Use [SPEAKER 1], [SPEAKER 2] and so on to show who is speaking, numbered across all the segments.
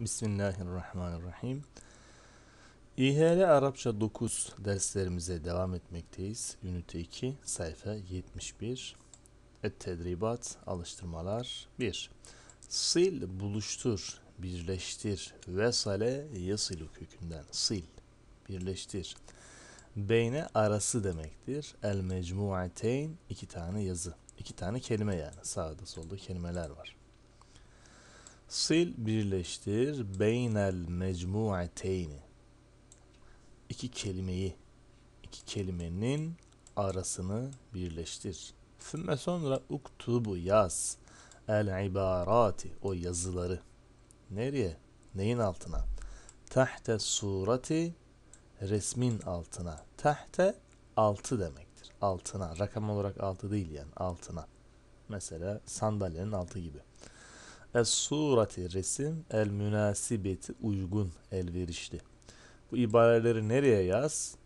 [SPEAKER 1] Bismillahirrahmanirrahim. İHL Arapça 9 derslerimize devam etmekteyiz. Ünite 2, sayfa 71. Et tedribat, alıştırmalar 1. Sil, buluştur, birleştir. Vesale, yasilu kökünden. Sil, birleştir. Beyne arası demektir. El mecmuateyn, iki tane yazı. iki tane kelime yani. Sağda solda kelimeler var. Sil birleştir beynel mecmuateyni. İki kelimeyi, iki kelimenin arasını birleştir. Sümme sonra uktubu yaz. El ibarati o yazıları. Nereye? Neyin altına? Tahte surati resmin altına. Tahte altı demektir. Altına. Rakam olarak altı değil yani altına. Mesela sandalyenin altı gibi. Es surati resim el münasibeti uygun elverişli. Bu ibareleri nereye yaz?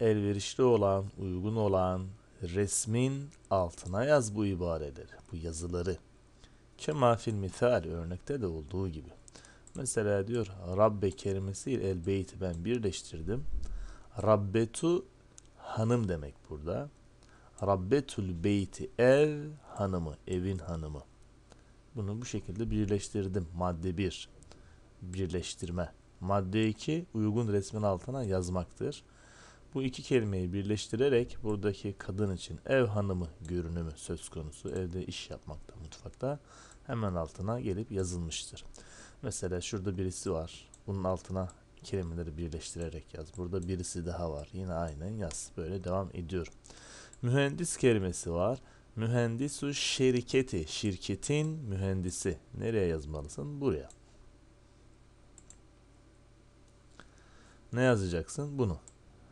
[SPEAKER 1] Elverişli olan, uygun olan resmin altına yaz bu ibareleri, bu yazıları. Kema fil misal örnekte de olduğu gibi. Mesela diyor Rabbe kelimesiyle el beyti ben birleştirdim. Rabbetu hanım demek burada. Rabbetul beyti ev hanımı, evin hanımı. Bunu bu şekilde birleştirdim. Madde 1 birleştirme. Madde 2 uygun resmin altına yazmaktır. Bu iki kelimeyi birleştirerek buradaki kadın için ev hanımı görünümü söz konusu. Evde iş yapmakta, mutfakta hemen altına gelip yazılmıştır. Mesela şurada birisi var. Bunun altına kelimeleri birleştirerek yaz. Burada birisi daha var. Yine aynen yaz. Böyle devam ediyorum. Mühendis kelimesi var. Mühendisu şirketi, şirketin mühendisi. Nereye yazmalısın? Buraya. Ne yazacaksın? Bunu.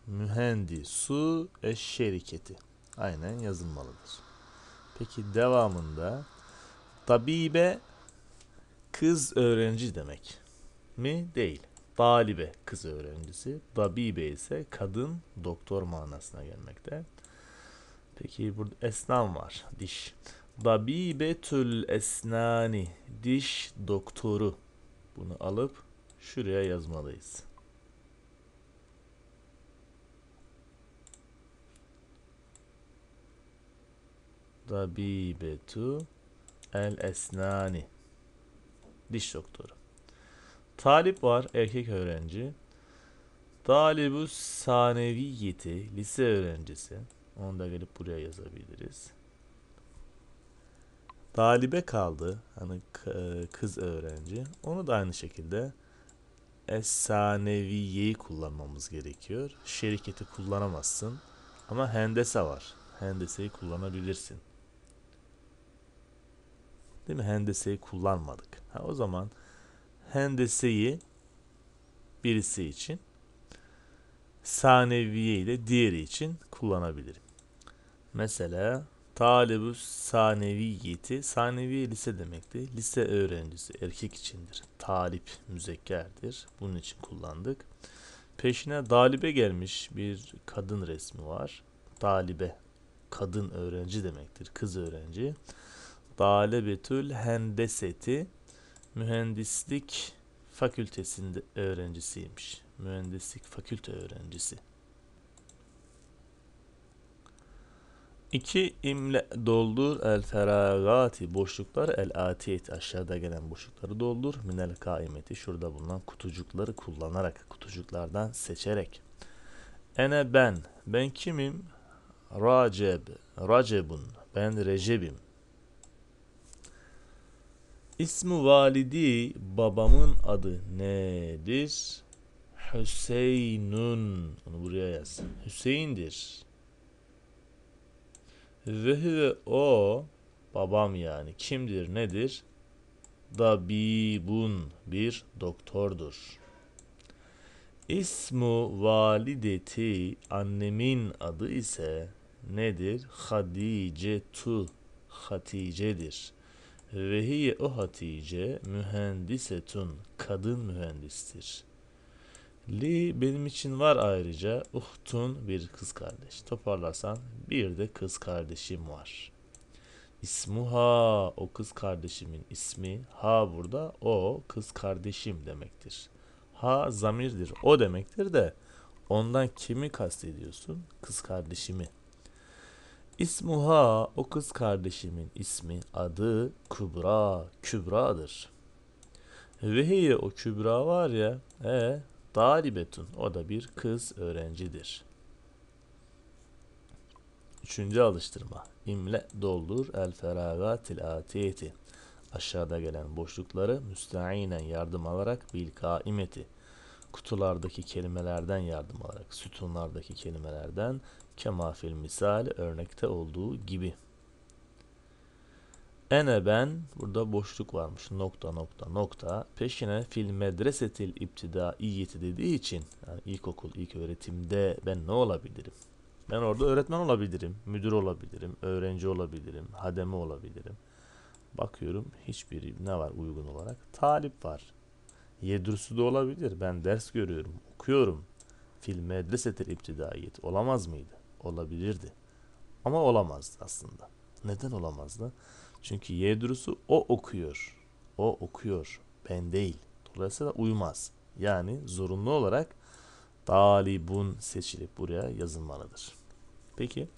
[SPEAKER 1] Mühendisu şirketi. Aynen yazılmalıdır. Peki devamında tabibe kız öğrenci demek mi? Değil. Talibe kız öğrencisi. Tabibe ise kadın doktor manasına gelmekte. Peki burada esnan var. Diş. Dabibetül esnani. Diş doktoru. Bunu alıp şuraya yazmalıyız. Dabibetu el esnani. Diş doktoru. Talip var erkek öğrenci. Talibus saneviyeti lise öğrencisi. Onu da gelip buraya yazabiliriz. Talibe kaldı. Hani kız öğrenci. Onu da aynı şekilde Es-Saneviye'yi kullanmamız gerekiyor. Şirketi kullanamazsın. Ama hendese var. Hendeseyi kullanabilirsin. Değil mi? Hendeseyi kullanmadık. Ha, o zaman hendeseyi birisi için saneviye ile diğeri için kullanabilirim. Mesela talibus saneviyeti saneviye lise demekti. Lise öğrencisi erkek içindir. Talip müzekkerdir. Bunun için kullandık. Peşine dalibe gelmiş bir kadın resmi var. Dalibe kadın öğrenci demektir. Kız öğrenci. Dalebetül hendeseti mühendislik fakültesinde öğrencisiymiş. Mühendislik fakülte öğrencisi. İki imle doldur el feragati boşluklar el atiyet aşağıda gelen boşlukları doldur minel kaimeti şurada bulunan kutucukları kullanarak kutucuklardan seçerek ene ben ben kimim raceb racebun ben recepim İsmi validi babamın adı nedir? Hüseyinun. Onu buraya yaz. Hüseyin'dir. Ve huve o babam yani kimdir nedir? Dabibun bir doktordur. İsmu valideti annemin adı ise nedir? Hadice tu Hatice'dir. Ve hiye o Hatice mühendisetun kadın mühendistir. Li benim için var ayrıca uhtun bir kız kardeş. Toparlarsan bir de kız kardeşim var. İsmuha o kız kardeşimin ismi. Ha burada o kız kardeşim demektir. Ha zamirdir. O demektir de ondan kimi kastediyorsun? Kız kardeşimi. İsmuha o kız kardeşimin ismi adı Kübra Kübra'dır. Ve hiye o Kübra var ya e talibetun o da bir kız öğrencidir. Üçüncü alıştırma. İmle doldur el feragatil atiyeti. Aşağıda gelen boşlukları müsteinen yardım alarak bil kaimeti. Kutulardaki kelimelerden yardım alarak, sütunlardaki kelimelerden kemafil misal örnekte olduğu gibi. Ene ben burada boşluk varmış nokta nokta nokta peşine fil medresetil iyiyeti dediği için yani ilkokul ilk öğretimde ben ne olabilirim? Ben orada öğretmen olabilirim, müdür olabilirim, öğrenci olabilirim, hademe olabilirim. Bakıyorum hiçbiri ne var uygun olarak? Talip var. Yedrusu da olabilir. Ben ders görüyorum, okuyorum. Fil medresetil iptidaiyet olamaz mıydı? Olabilirdi. Ama olamazdı aslında. Neden olamazdı? Çünkü yedrusu o okuyor. O okuyor. Ben değil. Dolayısıyla uymaz. Yani zorunlu olarak talibun seçilip buraya yazılmalıdır. Peki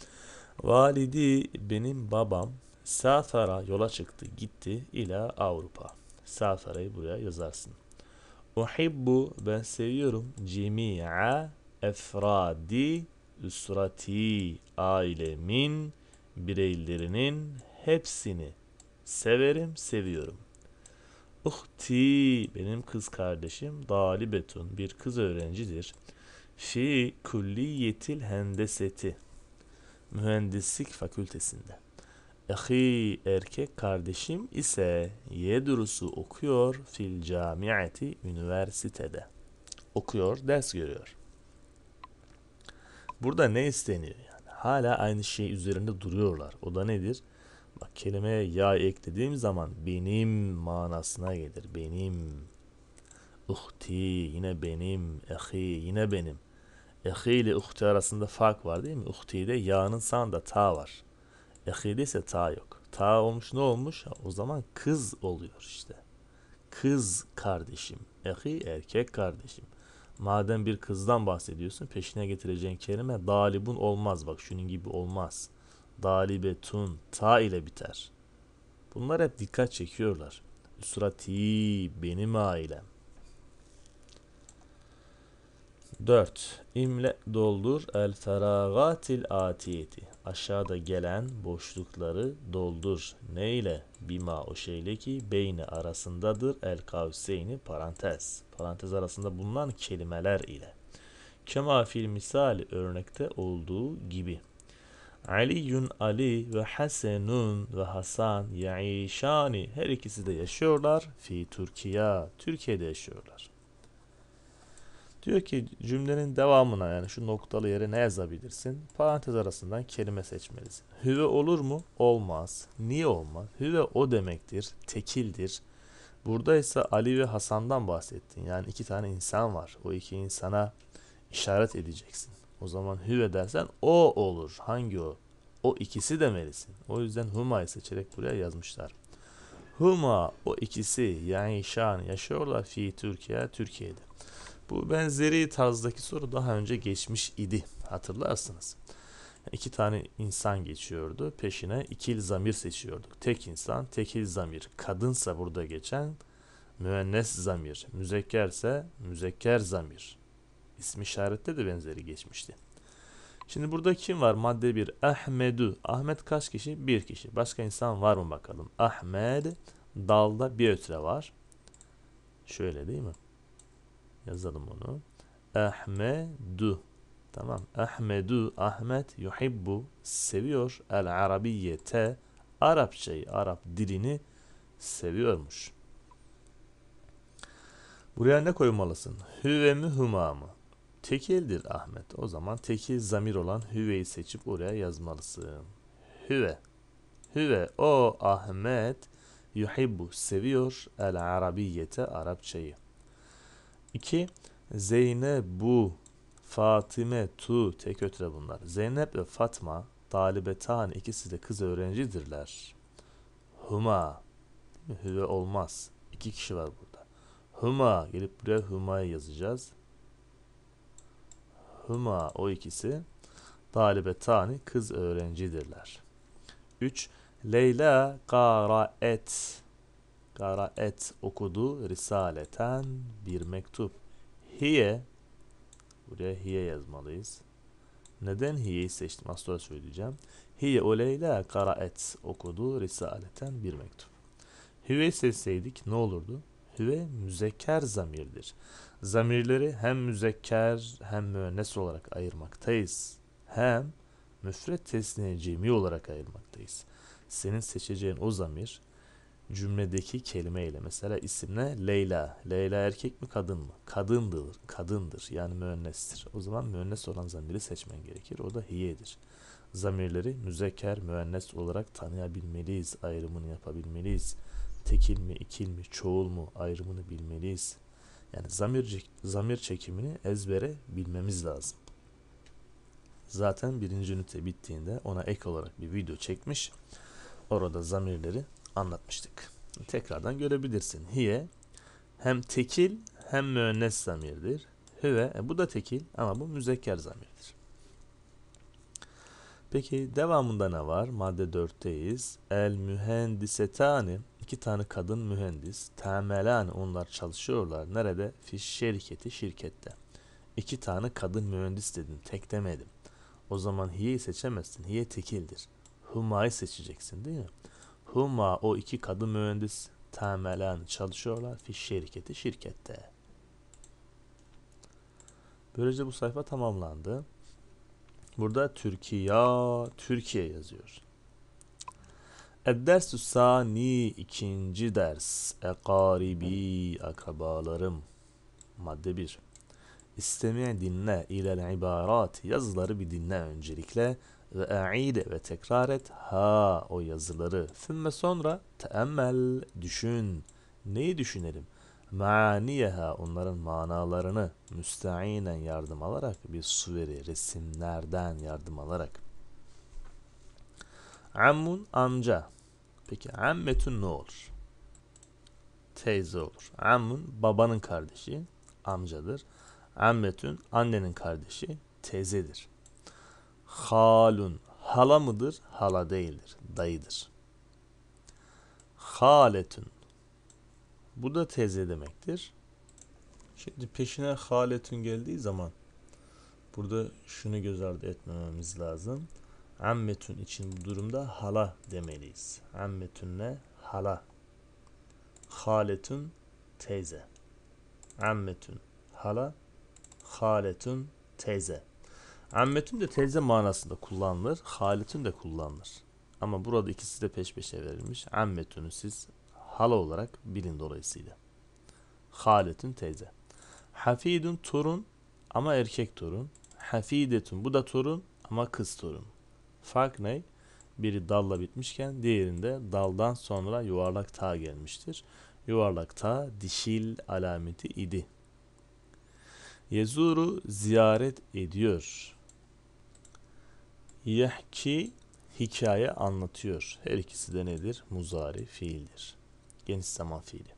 [SPEAKER 1] validi benim babam safara yola çıktı gitti ila Avrupa. Safara'yı buraya yazarsın. Uhibbu ben seviyorum cemi'a efradi üsrati ailemin bireylerinin hepsini severim seviyorum. Uhti benim kız kardeşim Dalibetun bir kız öğrencidir. Fi kulliyetil hendeseti mühendislik fakültesinde. Ehi erkek kardeşim ise yedrusu okuyor fil camiati üniversitede. Okuyor, ders görüyor. Burada ne isteniyor yani? Hala aynı şey üzerinde duruyorlar. O da nedir? Bak kelimeye ya eklediğim zaman benim manasına gelir. Benim. Uhti yine benim. Ehi yine benim. Ehi ile uhti arasında fark var değil mi? Uhti'de ya'nın sağında ta var. Ehi'de ise ta yok. Ta olmuş ne olmuş? O zaman kız oluyor işte. Kız kardeşim. Ehi erkek kardeşim. Madem bir kızdan bahsediyorsun peşine getireceğin kelime dalibun olmaz. Bak şunun gibi olmaz. Dalibetun ta ile biter. Bunlar hep dikkat çekiyorlar. Üsrati benim ailem. 4. İmle doldur el feragatil atiyeti. Aşağıda gelen boşlukları doldur. Ne ile? Bima o şeyle ki beyni arasındadır el kavseyni parantez. Parantez arasında bulunan kelimeler ile. Kema fil misali örnekte olduğu gibi. Aliyun Ali ve Hasenun ve Hasan yaişani her ikisi de yaşıyorlar fi Türkiye. Türkiye'de yaşıyorlar. Diyor ki cümlenin devamına yani şu noktalı yere ne yazabilirsin? Parantez arasından kelime seçmelisin. Hüve olur mu? Olmaz. Niye olmaz? Hüve o demektir. Tekildir. Burada ise Ali ve Hasan'dan bahsettin. Yani iki tane insan var. O iki insana işaret edeceksin. O zaman hüve dersen o olur. Hangi o? O ikisi demelisin. O yüzden Huma'yı seçerek buraya yazmışlar. Huma o ikisi yani şan yaşıyorlar fi Türkiye Türkiye'de. Bu benzeri tarzdaki soru daha önce geçmiş idi. Hatırlarsınız. İki tane insan geçiyordu. Peşine ikil zamir seçiyorduk. Tek insan, tekil zamir. Kadınsa burada geçen müennes zamir. Müzekkerse müzekker zamir. İsmi işarette de benzeri geçmişti. Şimdi burada kim var? Madde 1. Ahmedu. Ahmet kaç kişi? Bir kişi. Başka insan var mı bakalım? Ahmed. Dalda bir ötre var. Şöyle değil mi? Yazalım onu. Ahmedu. Tamam. Ahmedu. Ahmet yuhibbu. Seviyor. El arabiyete. Arapçayı, Arap dilini seviyormuş. Buraya ne koymalısın? Hüve mi hüma mı? Tekildir Ahmet. O zaman tekil zamir olan hüveyi seçip oraya yazmalısın. Hüve. Hüve o Ahmet yuhibbu seviyor el arabiyete Arapçayı. 2. Zeynep bu Fatime tu tek ötre bunlar. Zeynep ve Fatma talibetan ikisi de kız öğrencidirler. Huma. Hüve olmaz. İki kişi var burada. Huma. Gelip buraya Huma'yı yazacağız. Huma o ikisi. Talibetani kız öğrencidirler. 3. Leyla qaraet. Qaraet okudu. Risaleten bir mektup. Hiye buraya hiye yazmalıyız. Neden hiyeyi seçtim? Az sonra söyleyeceğim. Hiye o Leyla qaraet okudu. Risaleten bir mektup. Hüve seçseydik ne olurdu? Hüve müzekker zamirdir. Zamirleri hem müzekker hem müennes olarak ayırmaktayız. Hem müfret tesniye cemi olarak ayırmaktayız. Senin seçeceğin o zamir cümledeki kelimeyle mesela isimle Leyla. Leyla erkek mi kadın mı? Kadındır. Kadındır. Yani müennestir. O zaman müennes olan zamiri seçmen gerekir. O da hiyedir. Zamirleri müzekker, müennes olarak tanıyabilmeliyiz. Ayrımını yapabilmeliyiz. Tekil mi, ikil mi, çoğul mu ayrımını bilmeliyiz. Yani zamir, zamir çekimini ezbere bilmemiz lazım. Zaten birinci ünite bittiğinde ona ek olarak bir video çekmiş. Orada zamirleri anlatmıştık. Tekrardan görebilirsin. Hiye hem tekil hem müennes zamirdir. Hüve e, bu da tekil ama bu müzekker zamirdir. Peki devamında ne var? Madde 4'teyiz. El mühendisetani iki tane kadın mühendis. Temelan onlar çalışıyorlar. Nerede? Fiş şirketi şirkette. İki tane kadın mühendis dedim. Tek demedim. O zaman hiyeyi seçemezsin. Hiye tekildir. Huma'yı seçeceksin değil mi? Huma o iki kadın mühendis temelan çalışıyorlar. Fiş şirketi şirkette. Böylece bu sayfa tamamlandı. Burada Türkiye, Türkiye yazıyor. Eddersü sani ikinci ders. Ekaribi akrabalarım. Madde 1. İsteme dinle ilel ibarat yazıları bir dinle öncelikle ve a'ide ve tekrar et ha o yazıları. Sümme sonra teemmel düşün. Neyi düşünelim? Maniyeha onların manalarını müsteinen yardım alarak bir suveri resimlerden yardım alarak. Ammun amca. Peki ammetun ne olur? Teyze olur. Ammun babanın kardeşi amcadır. Ammetun annenin kardeşi teyzedir. Halun hala mıdır? Hala değildir. Dayıdır. Haletun bu da teyze demektir. Şimdi peşine haletun geldiği zaman burada şunu göz ardı etmememiz lazım. Ammetun için bu durumda hala demeliyiz. Ammetun ne? Hala. Haletun teyze. Ammetun hala. Haletun teyze. Ammetun de teyze manasında kullanılır. Haletun de kullanılır. Ama burada ikisi de peş peşe verilmiş. Ammetunu siz hala olarak bilin dolayısıyla. Haletun teyze. Hafidun torun ama erkek torun. Hafidetun bu da torun ama kız torun. Fark ne? Biri dalla bitmişken diğerinde daldan sonra yuvarlak ta gelmiştir. Yuvarlak ta dişil alameti idi. Yezuru ziyaret ediyor. Yehki hikaye anlatıyor. Her ikisi de nedir? Muzari fiildir. Geniş zaman fiili.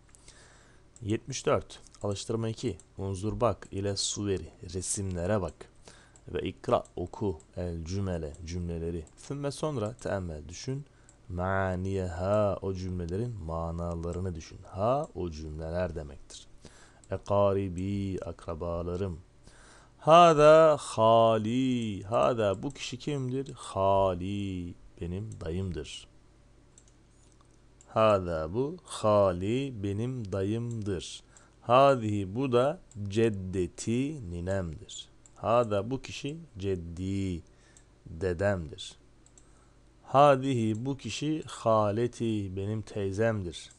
[SPEAKER 1] 74. Alıştırma 2. Unzur bak ile suveri. Resimlere bak. Ve ikra oku el cümle cümleleri. Fümme sonra teemmel düşün. Maniyeha o cümlelerin manalarını düşün. Ha o cümleler demektir. Ekaribi akrabalarım. Hada hali. Hada bu kişi kimdir? Hali benim dayımdır. Hada bu hali benim dayımdır. Hadihi bu da ceddeti ninemdir. Hada bu kişi ceddi dedemdir. Hadihi bu kişi haleti benim teyzemdir.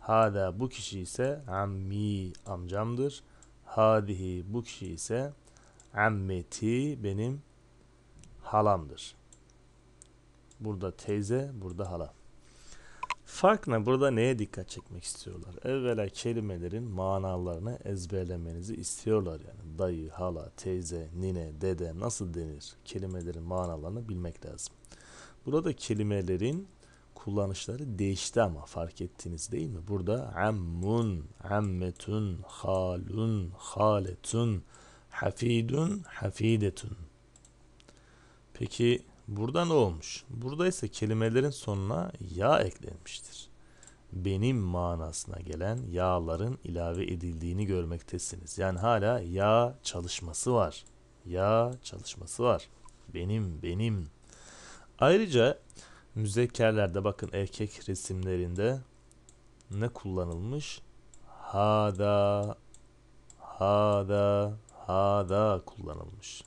[SPEAKER 1] Hada bu kişi ise ammi amcamdır. Hadihi bu kişi ise ammeti benim halamdır. Burada teyze, burada hala. Fark ne? Burada neye dikkat çekmek istiyorlar? Evvela kelimelerin manalarını ezberlemenizi istiyorlar yani. Dayı, hala, teyze, nine, dede nasıl denir? Kelimelerin manalarını bilmek lazım. Burada kelimelerin kullanışları değişti ama fark ettiniz değil mi? Burada ammun, ammetun, halun, haletun, hafidun, hafidetun. Peki burada ne olmuş? Burada ise kelimelerin sonuna ya eklenmiştir. Benim manasına gelen yağların ilave edildiğini görmektesiniz. Yani hala ya çalışması var. Ya çalışması var. Benim, benim. Ayrıca müzekkerlerde bakın erkek resimlerinde ne kullanılmış? Hada, hada, hada kullanılmış.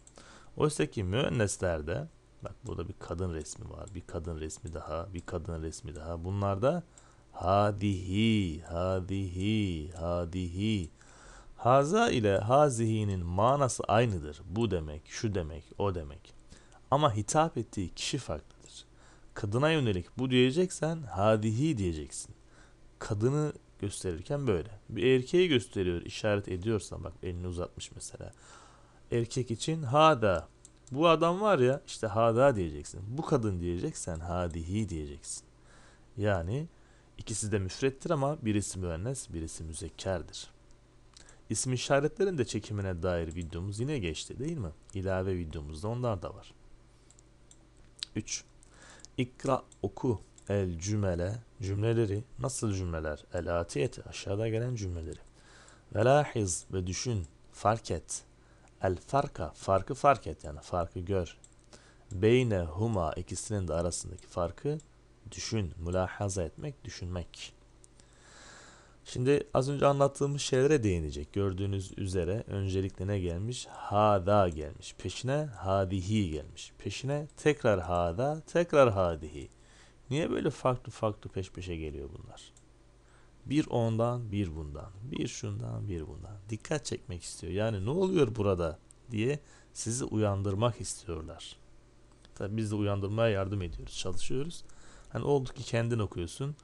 [SPEAKER 1] Oysa ki müenneslerde bak burada bir kadın resmi var. Bir kadın resmi daha, bir kadın resmi daha. Bunlarda hadihi, hadihi, hadihi. Haza ile hazihinin manası aynıdır. Bu demek, şu demek, o demek. Ama hitap ettiği kişi farklıdır. Kadına yönelik bu diyeceksen hadihi diyeceksin. Kadını gösterirken böyle. Bir erkeği gösteriyor, işaret ediyorsan bak elini uzatmış mesela. Erkek için hada. Bu adam var ya işte hada diyeceksin. Bu kadın diyeceksen hadihi diyeceksin. Yani ikisi de müfrettir ama birisi müennes, birisi müzekkerdir. İsim işaretlerin de çekimine dair videomuz yine geçti değil mi? İlave videomuzda onlar da var. 3. İkra oku el cümle cümleleri nasıl cümleler? El atiyeti aşağıda gelen cümleleri. Velahiz ve düşün fark et. El farka farkı fark et yani farkı gör. Beyne huma ikisinin de arasındaki farkı düşün, mülahaza etmek, düşünmek. Şimdi az önce anlattığımız şeylere değinecek. Gördüğünüz üzere öncelikle ne gelmiş? Hada gelmiş. Peşine hadihi gelmiş. Peşine tekrar hada, tekrar hadihi. Niye böyle farklı farklı peş peşe geliyor bunlar? Bir ondan, bir bundan, bir şundan, bir bundan. Dikkat çekmek istiyor. Yani ne oluyor burada diye sizi uyandırmak istiyorlar. Tabi biz de uyandırmaya yardım ediyoruz, çalışıyoruz. Hani oldu ki kendin okuyorsun.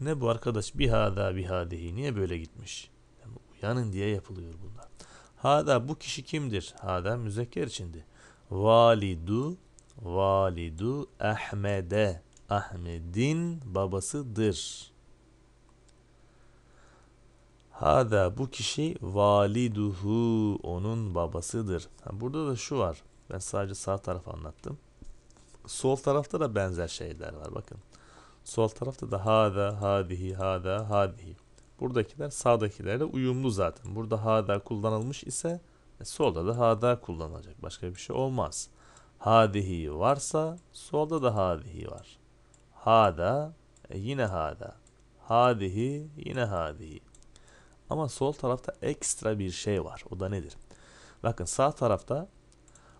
[SPEAKER 1] Ne bu arkadaş bir hada bir hadihi niye böyle gitmiş? Yani uyanın diye yapılıyor bunlar. Hada bu kişi kimdir? Hada müzekker içindi. Validu validu Ahmede Ahmet'in babasıdır. Hada bu kişi validuhu onun babasıdır. burada da şu var. Ben sadece sağ tarafı anlattım. Sol tarafta da benzer şeyler var. Bakın. Sol tarafta da hada, hadihi, hada, hadihi. Buradakiler sağdakilerle uyumlu zaten. Burada hada kullanılmış ise e, solda da hada kullanılacak. Başka bir şey olmaz. Hadihi varsa solda da hadihi var. Hada e, yine hada. Hadihi yine hadihi. Ama sol tarafta ekstra bir şey var. O da nedir? Bakın sağ tarafta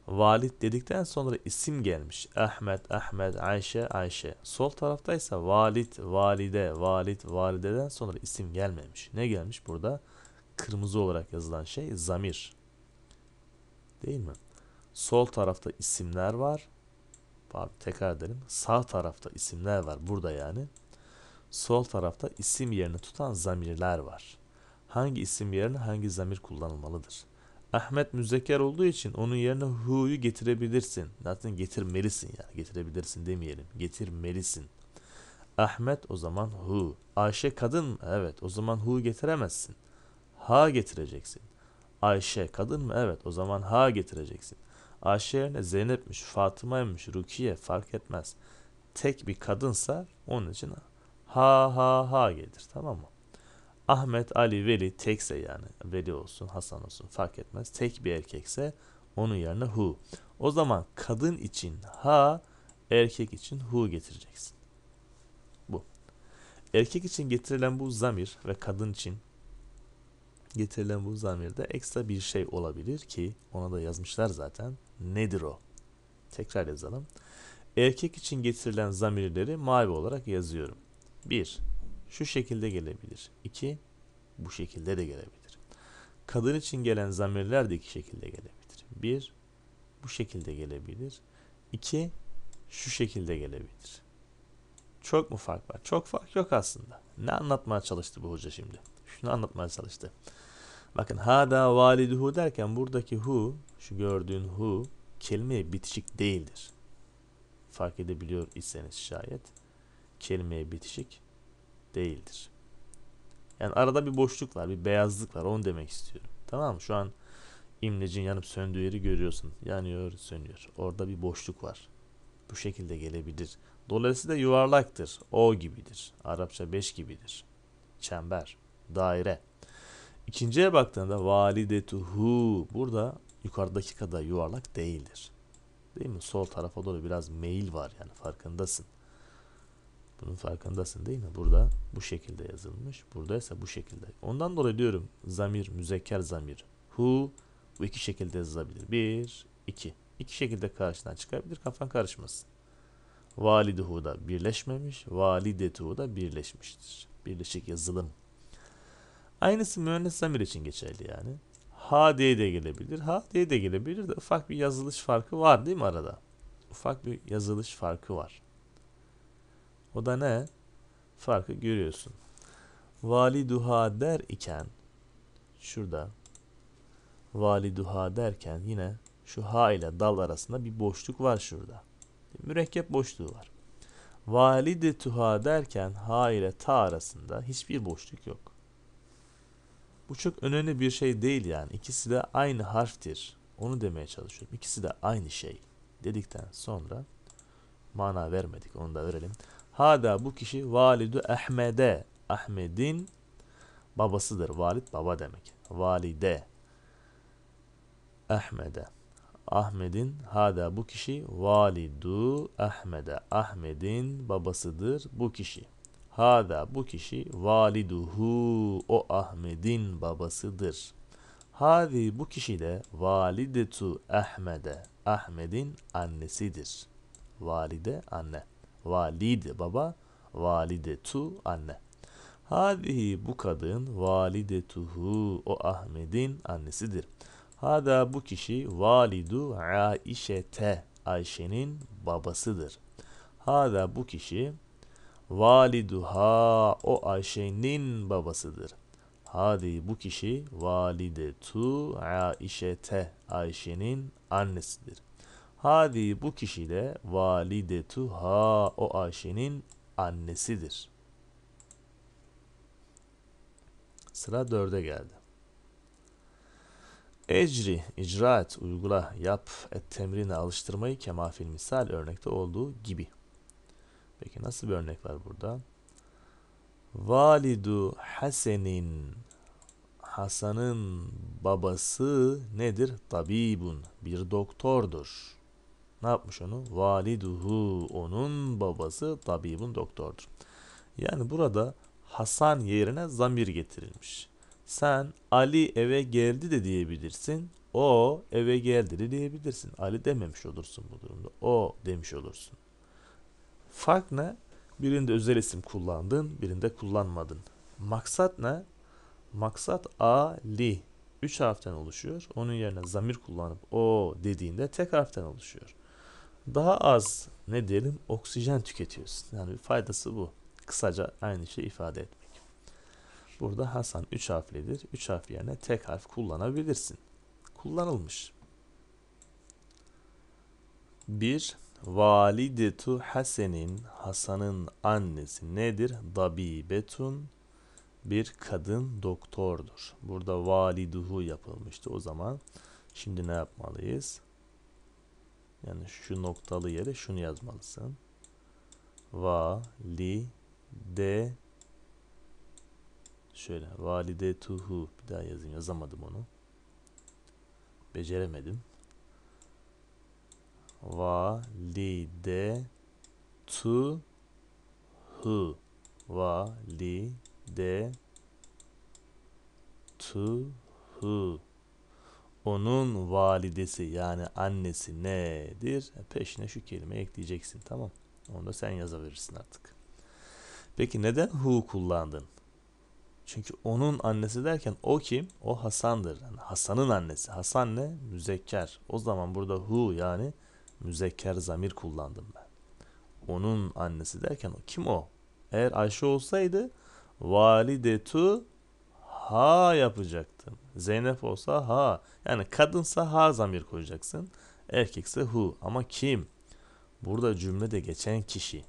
[SPEAKER 1] Valid dedikten sonra isim gelmiş. Ahmet, Ahmet, Ayşe, Ayşe. Sol tarafta ise valid, valide, valid, valideden sonra isim gelmemiş. Ne gelmiş burada? Kırmızı olarak yazılan şey zamir. Değil mi? Sol tarafta isimler var. Pardon, tekrar edelim. Sağ tarafta isimler var. Burada yani. Sol tarafta isim yerini tutan zamirler var. Hangi isim yerine hangi zamir kullanılmalıdır? Ahmet müzekker olduğu için onun yerine hu'yu getirebilirsin. Zaten getirmelisin yani. Getirebilirsin demeyelim. Getirmelisin. Ahmet o zaman hu. Ayşe kadın mı? Evet. O zaman hu getiremezsin. Ha getireceksin. Ayşe kadın mı? Evet. O zaman ha getireceksin. Ayşe yerine Zeynep'miş, Fatıma'ymış, Rukiye fark etmez. Tek bir kadınsa onun için ha ha ha gelir. Tamam mı? Ahmet, Ali, Veli tekse yani Veli olsun, Hasan olsun fark etmez. Tek bir erkekse onun yerine hu. O zaman kadın için ha, erkek için hu getireceksin. Bu. Erkek için getirilen bu zamir ve kadın için getirilen bu zamirde ekstra bir şey olabilir ki ona da yazmışlar zaten. Nedir o? Tekrar yazalım. Erkek için getirilen zamirleri mavi olarak yazıyorum. 1 şu şekilde gelebilir. 2 bu şekilde de gelebilir. Kadın için gelen zamirler de iki şekilde gelebilir. 1 bu şekilde gelebilir. 2 şu şekilde gelebilir. Çok mu fark var? Çok fark yok aslında. Ne anlatmaya çalıştı bu hoca şimdi? Şunu anlatmaya çalıştı. Bakın hada validuhu derken buradaki hu, şu gördüğün hu kelime bitişik değildir. Fark edebiliyor iseniz şayet kelimeye bitişik değildir. Yani arada bir boşluk var, bir beyazlık var. Onu demek istiyorum. Tamam mı? Şu an imlecin yanıp söndüğü yeri görüyorsun. Yanıyor, sönüyor. Orada bir boşluk var. Bu şekilde gelebilir. Dolayısıyla yuvarlaktır. O gibidir. Arapça 5 gibidir. Çember, daire. İkinciye baktığında validetuhu burada yukarıdaki kadar yuvarlak değildir. Değil mi? Sol tarafa doğru biraz meyil var yani farkındasın. Bunun farkındasın değil mi? Burada bu şekilde yazılmış. Burada ise bu şekilde. Ondan dolayı diyorum zamir, müzekker zamir. Hu bu iki şekilde yazılabilir. Bir, iki. İki şekilde karşına çıkabilir. Kafan karışmasın. Validuhu da birleşmemiş. Validetuhu da birleşmiştir. Birleşik yazılım. Aynısı müennes zamir için geçerli yani. Ha diye de gelebilir. Ha diye de gelebilir de ufak bir yazılış farkı var değil mi arada? Ufak bir yazılış farkı var. O da ne? Farkı görüyorsun. Validuha der iken şurada validuha derken yine şu ha ile dal arasında bir boşluk var şurada. Mürekkep boşluğu var. Validetuha derken ha ile ta arasında hiçbir boşluk yok. Bu çok önemli bir şey değil yani. İkisi de aynı harftir. Onu demeye çalışıyorum. İkisi de aynı şey dedikten sonra mana vermedik. Onu da verelim. Hada bu kişi validu Ahmed'e. Ahmet'in babasıdır. Valid baba demek. Valide. Ahmed'e. Ahmet'in hada bu kişi validu Ahmed'e. Ahmet'in babasıdır bu kişi. Hada bu kişi validuhu o Ahmet'in babasıdır. Hadi bu kişi de validetu Ahmed'e. Ahmet'in annesidir. Valide anne. Valid baba, validetu anne. Hadihi bu kadın validetuhu o Ahmet'in annesidir. Hada bu kişi validu Aişete Ayşe'nin babasıdır. Hada bu kişi validuha o Ayşe'nin babasıdır. Hadi bu kişi validetu Aişete Ayşe'nin annesidir. Hadi bu kişi de validetuha o Ayşe'nin annesidir. Sıra dörde geldi. Ecri, icra et, uygula, yap, et temrine alıştırmayı kemafil misal örnekte olduğu gibi. Peki nasıl bir örnek var burada? Validu Hasen'in Hasan'ın babası nedir? Tabibun, bir doktordur. Ne yapmış onu? Validuhu, onun babası tabibun doktordur. Yani burada Hasan yerine zamir getirilmiş. Sen Ali eve geldi de diyebilirsin. O eve geldi de diyebilirsin. Ali dememiş olursun bu durumda. O demiş olursun. Fark ne? Birinde özel isim kullandın, birinde kullanmadın. Maksat ne? Maksat Ali. Üç harften oluşuyor. Onun yerine zamir kullanıp o dediğinde tek harften oluşuyor. Daha az ne diyelim oksijen tüketiyorsun. Yani bir faydası bu. Kısaca aynı şeyi ifade etmek. Burada Hasan 3 harflidir. 3 harf yerine tek harf kullanabilirsin. Kullanılmış. 1. Validetu Hasen'in Hasan'ın annesi nedir? Dabibetun bir kadın doktordur. Burada validuhu yapılmıştı o zaman. Şimdi ne yapmalıyız? Yani şu noktalı yere şunu yazmalısın. Va li de şöyle valide tuhu bir daha yazayım yazamadım onu. Beceremedim. Valide tu hu valide tu hu onun validesi yani annesi nedir? Peşine şu kelime ekleyeceksin tamam. Onu da sen yazabilirsin artık. Peki neden hu kullandın? Çünkü onun annesi derken o kim? O Hasan'dır. Yani Hasan'ın annesi. Hasan ne? Müzekker. O zaman burada hu yani müzekker zamir kullandım ben. Onun annesi derken o kim o? Eğer Ayşe olsaydı validetu ha yapacaktım. Zeynep olsa ha. Yani kadınsa ha zamir koyacaksın. Erkekse hu. Ama kim? Burada cümlede geçen kişi.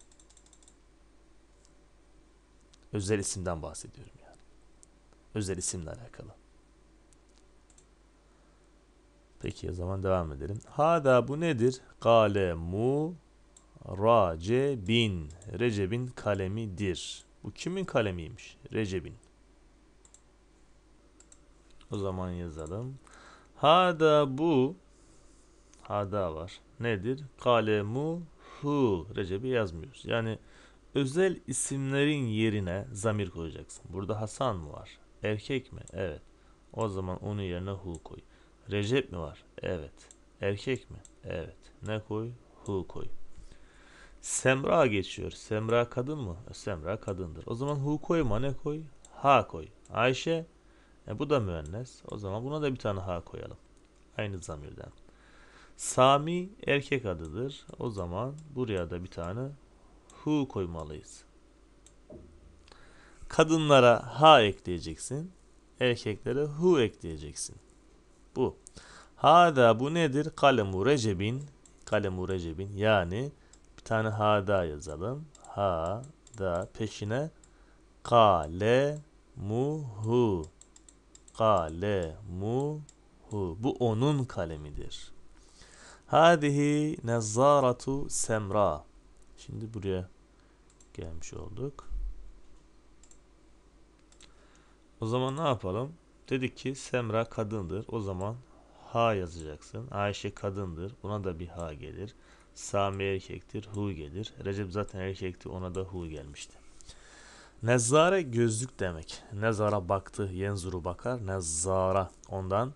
[SPEAKER 1] Özel isimden bahsediyorum yani. Özel isimle alakalı. Peki o zaman devam edelim. Hada bu nedir? Kalemu Racebin. Recep'in kalemidir. Bu kimin kalemiymiş? Recep'in. O zaman yazalım. Hada bu Hada var. Nedir? Kalemu hu. Recep'i yazmıyoruz. Yani özel isimlerin yerine zamir koyacaksın. Burada Hasan mı var? Erkek mi? Evet. O zaman onun yerine hu koy. Recep mi var? Evet. Erkek mi? Evet. Ne koy? Hu koy. Semra geçiyor. Semra kadın mı? Semra kadındır. O zaman hu koyma ne koy? Ha koy. Ayşe. E, bu da müennes. O zaman buna da bir tane ha koyalım. Aynı zamirden. Sami erkek adıdır. O zaman buraya da bir tane hu koymalıyız. Kadınlara ha ekleyeceksin. Erkeklere hu ekleyeceksin. Bu. Hada bu nedir? Kalemu recebin. Kalemu recebin yani bir tane hada yazalım. Ha da peşine kale muhu. Kale muhu. Bu onun kalemidir. Hadihi nezzaratu semra. Şimdi buraya gelmiş olduk. O zaman ne yapalım? Dedik ki Semra kadındır. O zaman ha yazacaksın. Ayşe kadındır. Buna da bir ha gelir. Sami erkektir. Hu gelir. Recep zaten erkekti. Ona da hu gelmişti. Nezzare gözlük demek. Nezara baktı. Yenzuru bakar. Nezzara. Ondan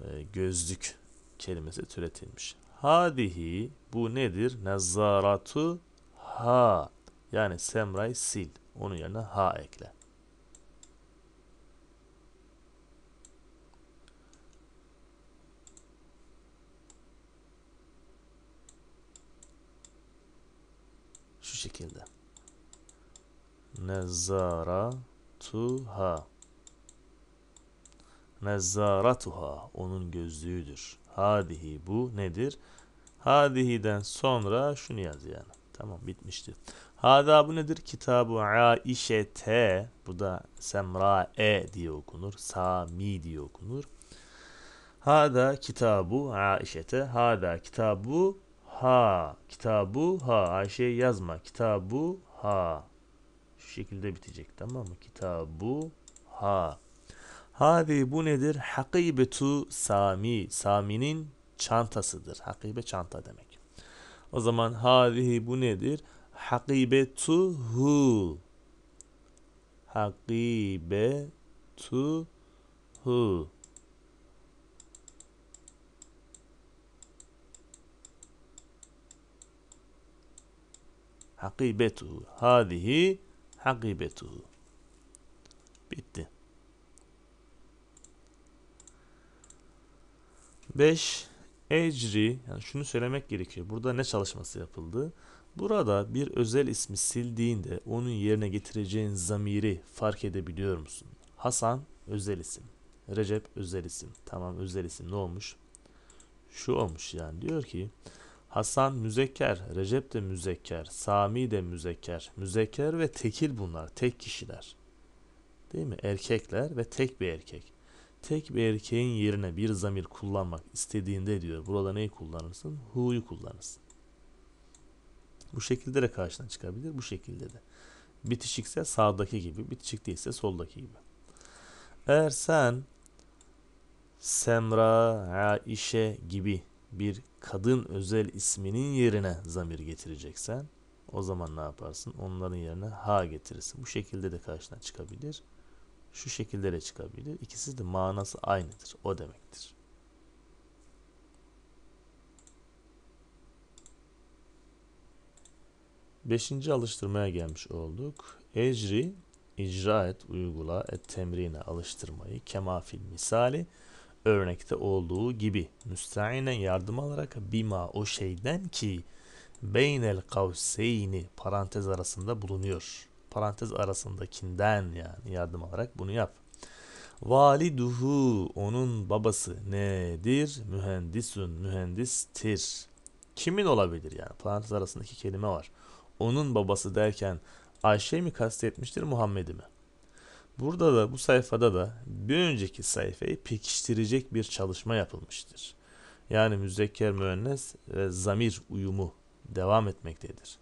[SPEAKER 1] e, gözlük kelimesi türetilmiş. Hadihi bu nedir? Nezzaratu ha. Yani semrayı sil. Onun yerine ha ekle. Şu şekilde. Nezzaratuha. Nezzaratuha. Onun gözlüğüdür. Hadihi bu nedir? Hadihi'den sonra şunu yaz yani. Tamam bitmişti. Hada bu nedir? Kitabı Aişete. Bu da Semra E diye okunur. Sami diye okunur. Hada kitabu Aişete. Hada kitabu ha. Kitabu ha. Ayşe'ye yazma. Kitabu ha. Şu şekilde bitecek tamam mı? Kitabu ha. Hadi bu nedir? Hakibetu Sami. Sami'nin çantasıdır. Hakibe çanta demek. O zaman hadihi bu nedir? Hakibetuhu. Hakibetuhu. Hakibetuhu. Hadihi hakibetuhu. Bitti. 5. Ecri, yani şunu söylemek gerekiyor. Burada ne çalışması yapıldı? Burada bir özel ismi sildiğinde onun yerine getireceğin zamiri fark edebiliyor musun? Hasan özel isim. Recep özel isim. Tamam özel isim ne olmuş? Şu olmuş yani diyor ki Hasan müzekker, Recep de müzekker, Sami de müzekker. Müzekker ve tekil bunlar, tek kişiler. Değil mi? Erkekler ve tek bir erkek tek bir erkeğin yerine bir zamir kullanmak istediğinde diyor burada neyi kullanırsın? Hu'yu kullanırsın. Bu şekilde de karşına çıkabilir. Bu şekilde de. Bitişikse sağdaki gibi, bitişik değilse soldaki gibi. Eğer sen Semra, Aişe gibi bir kadın özel isminin yerine zamir getireceksen o zaman ne yaparsın? Onların yerine ha getirirsin. Bu şekilde de karşına çıkabilir şu şekilde de çıkabilir. İkisi de manası aynıdır. O demektir. Beşinci alıştırmaya gelmiş olduk. Ecri, icra et, uygula, et temrine alıştırmayı, kemafil misali, örnekte olduğu gibi müsteinen yardım alarak bima o şeyden ki beynel kavseyni parantez arasında bulunuyor parantez arasındakinden yani yardım alarak bunu yap. Validuhu onun babası nedir? Mühendisun mühendistir. Kimin olabilir yani? Parantez arasındaki kelime var. Onun babası derken Ayşe mi kastetmiştir Muhammed'i mi? Burada da bu sayfada da bir önceki sayfayı pekiştirecek bir çalışma yapılmıştır. Yani müzekker müennes ve zamir uyumu devam etmektedir.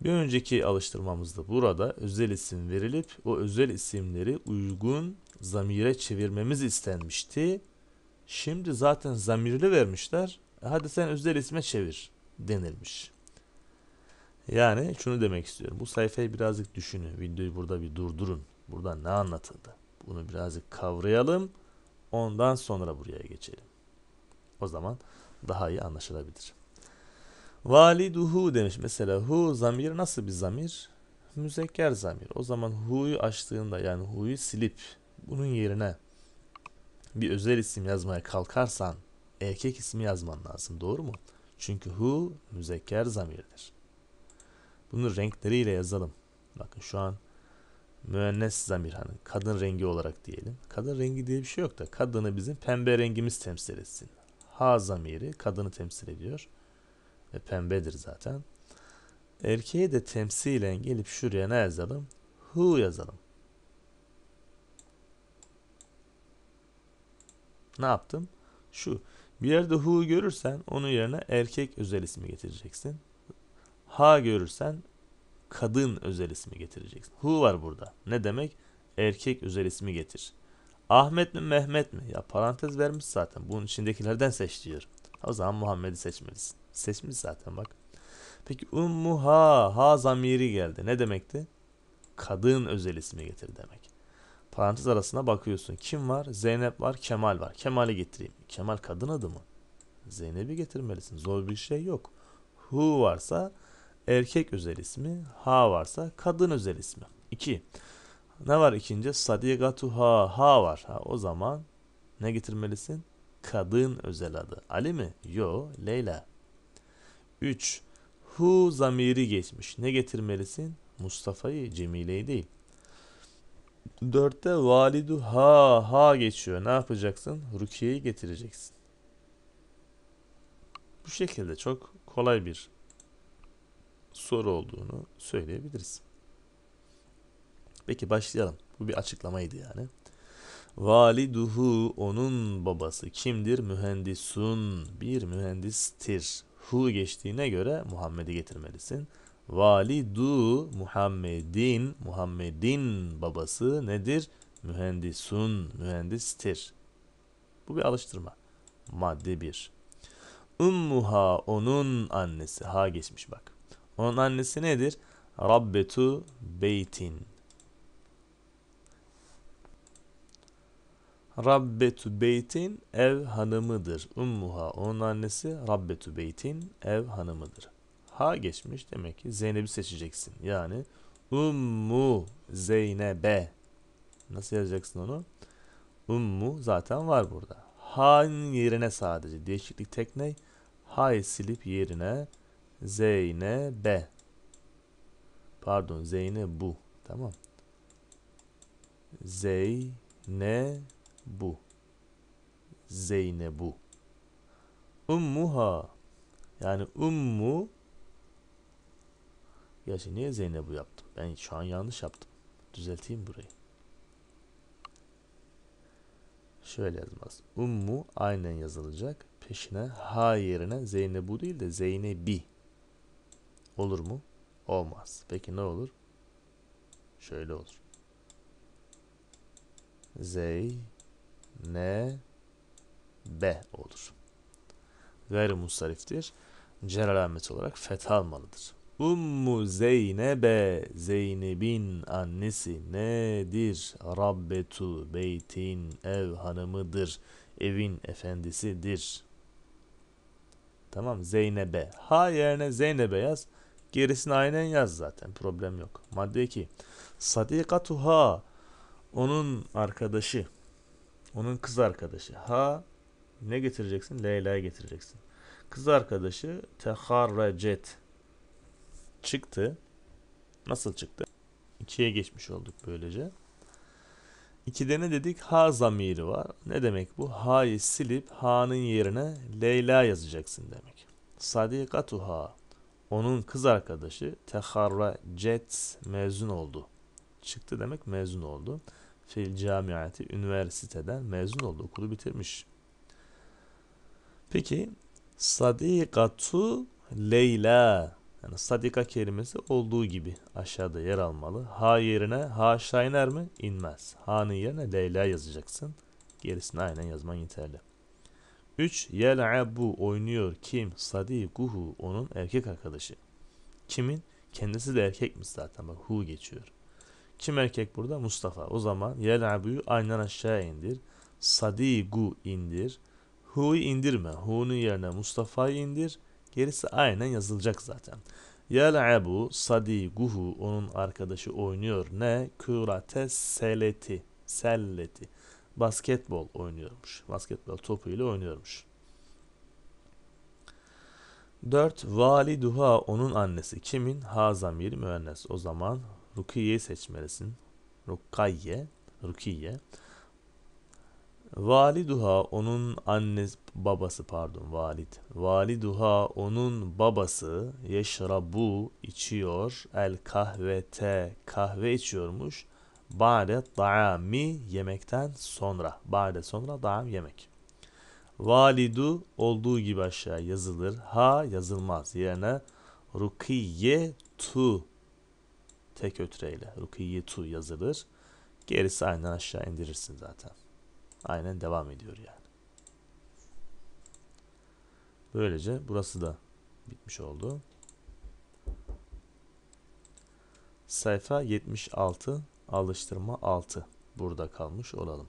[SPEAKER 1] Bir önceki alıştırmamızda burada özel isim verilip o özel isimleri uygun zamire çevirmemiz istenmişti. Şimdi zaten zamirli vermişler. E hadi sen özel isme çevir denilmiş. Yani şunu demek istiyorum. Bu sayfayı birazcık düşünün. Videoyu burada bir durdurun. Burada ne anlatıldı? Bunu birazcık kavrayalım. Ondan sonra buraya geçelim. O zaman daha iyi anlaşılabilir. Validuhu demiş mesela hu zamir nasıl bir zamir? Müzekker zamir. O zaman hu'yu açtığında yani hu'yu silip bunun yerine bir özel isim yazmaya kalkarsan erkek ismi yazman lazım. Doğru mu? Çünkü hu müzekker zamirdir. Bunu renkleriyle yazalım. Bakın şu an müennes zamir hani kadın rengi olarak diyelim. Kadın rengi diye bir şey yok da kadını bizim pembe rengimiz temsil etsin. Ha zamiri kadını temsil ediyor. Ve pembedir zaten. Erkeği de temsilen gelip şuraya ne yazalım? Hu yazalım. Ne yaptım? Şu. Bir yerde hu görürsen onun yerine erkek özel ismi getireceksin. Ha görürsen kadın özel ismi getireceksin. Hu var burada. Ne demek? Erkek özel ismi getir. Ahmet mi Mehmet mi? Ya parantez vermiş zaten. Bunun içindekilerden seç diyor. O zaman Muhammed'i seçmelisin. Seçmiş zaten bak. Peki ummu ha, ha zamiri geldi. Ne demekti? Kadın özel ismi getir demek. Parantez arasına bakıyorsun. Kim var? Zeynep var, Kemal var. Kemal'i getireyim. Kemal kadın adı mı? Zeynep'i getirmelisin. Zor bir şey yok. Hu varsa erkek özel ismi, ha varsa kadın özel ismi. 2. Ne var ikinci? Sadigatu ha, ha var. Ha, o zaman ne getirmelisin? Kadın özel adı. Ali mi? Yo, Leyla. 3. Hu zamiri geçmiş. Ne getirmelisin? Mustafa'yı, Cemile'yi değil. 4'te validu ha ha geçiyor. Ne yapacaksın? Rukiye'yi getireceksin. Bu şekilde çok kolay bir soru olduğunu söyleyebiliriz. Peki başlayalım. Bu bir açıklamaydı yani. Validuhu onun babası kimdir? Mühendisun bir mühendistir. Hu geçtiğine göre Muhammed'i getirmelisin. Validu Muhammedin Muhammedin babası nedir? Mühendisun mühendistir. Bu bir alıştırma. Madde 1. Ummuha onun annesi. Ha geçmiş bak. Onun annesi nedir? Rabbetu beytin. Rabbetu beytin ev hanımıdır. Ummuha onun annesi Rabbetu beytin ev hanımıdır. Ha geçmiş demek ki Zeynep'i seçeceksin. Yani Ummu Zeynebe. Nasıl yazacaksın onu? Ummu zaten var burada. Ha'nın yerine sadece değişiklik tek ne? Ha'yı silip yerine Zeynebe. Pardon Zeynebu. Tamam. Zeyne bu. Zeynebu. Ummuha. Yani ummu Gerçi niye Zeynep'u yaptım? Ben şu an yanlış yaptım. Düzelteyim burayı. Şöyle yazmaz. Ummu aynen yazılacak. Peşine ha yerine Zeynep'u değil de Zeynebi. Olur mu? Olmaz. Peki ne olur? Şöyle olur. Zey ne be olur. Gayri musariftir. Cer alamet olarak fetha almalıdır. Ummu Zeynebe, Zeynep'in annesi nedir? Rabbetu beytin ev hanımıdır. Evin efendisidir. Tamam Zeynebe. Ha yerine Zeynebe yaz. Gerisini aynen yaz zaten. Problem yok. Madde 2. Sadikatuha. Onun arkadaşı. Onun kız arkadaşı. Ha ne getireceksin? Leyla'yı getireceksin. Kız arkadaşı teharrecet çıktı. Nasıl çıktı? İkiye geçmiş olduk böylece. İkide ne dedik? Ha zamiri var. Ne demek bu? Ha'yı silip ha'nın yerine Leyla yazacaksın demek. Sadikatuha. Onun kız arkadaşı teharracet mezun oldu. Çıktı demek mezun oldu. Fil camiati üniversiteden mezun oldu. Okulu bitirmiş. Peki sadikatu Leyla yani sadika kelimesi olduğu gibi aşağıda yer almalı. Ha yerine ha aşağı iner mi? İnmez. Ha'nın yerine Leyla yazacaksın. Gerisini aynen yazman yeterli. 3. Yel'abu oynuyor kim? Sadikuhu onun erkek arkadaşı. Kimin? Kendisi de erkekmiş zaten bak hu geçiyor. Kim erkek burada? Mustafa. O zaman yel'abu'yu aynen aşağı indir. Sadigu indir. Hu'yu indirme. Hu'nun yerine Mustafa'yı indir. Gerisi aynen yazılacak zaten. Yel'abu sadiguhu onun arkadaşı oynuyor. Ne? Kurate seleti. Selleti. Basketbol oynuyormuş. Basketbol topuyla oynuyormuş. 4. Validuha onun annesi. Kimin? Ha zamiri müennes. O zaman Rukiye'yi seçmelisin. Rukayye. Rukiye. Validuha onun annesi babası pardon valid. Validuha onun babası yeşrabu içiyor el kahvete kahve içiyormuş. Ba'de da'ami yemekten sonra. Ba'de sonra da'am yemek. Validu olduğu gibi aşağı yazılır. Ha yazılmaz. Yerine rukiye tu tek ötreyle rukiye tu yazılır. Gerisi aynen aşağı indirirsin zaten. Aynen devam ediyor yani. Böylece burası da bitmiş oldu. Sayfa 76 alıştırma 6 burada kalmış olalım.